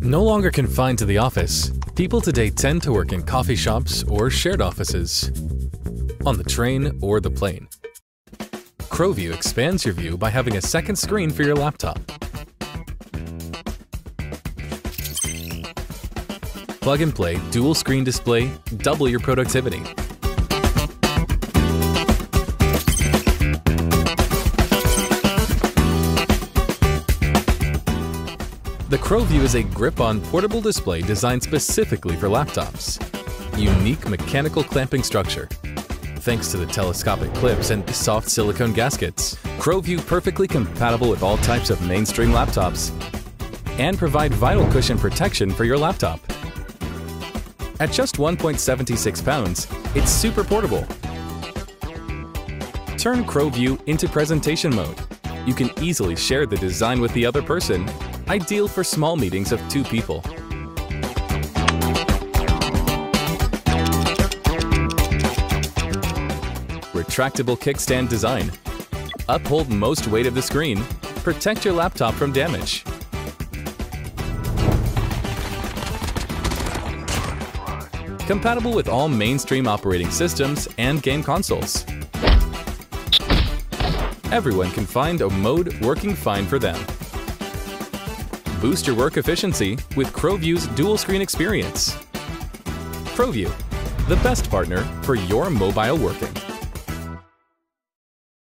No longer confined to the office, people today tend to work in coffee shops or shared offices, on the train or the plane. CrowView expands your view by having a second screen for your laptop. Plug and play dual screen display double your productivity. The CrowView is a grip-on portable display designed specifically for laptops. Unique mechanical clamping structure. Thanks to the telescopic clips and soft silicone gaskets, CrowView perfectly compatible with all types of mainstream laptops and provide vital cushion protection for your laptop. At just 1.76 pounds, it's super portable. Turn CrowView into presentation mode. You can easily share the design with the other person ideal for small meetings of two people. Retractable kickstand design. Uphold most weight of the screen. Protect your laptop from damage. Compatible with all mainstream operating systems and game consoles. Everyone can find a mode working fine for them. Boost your work efficiency with CrowView's dual screen experience. CrowView, the best partner for your mobile working.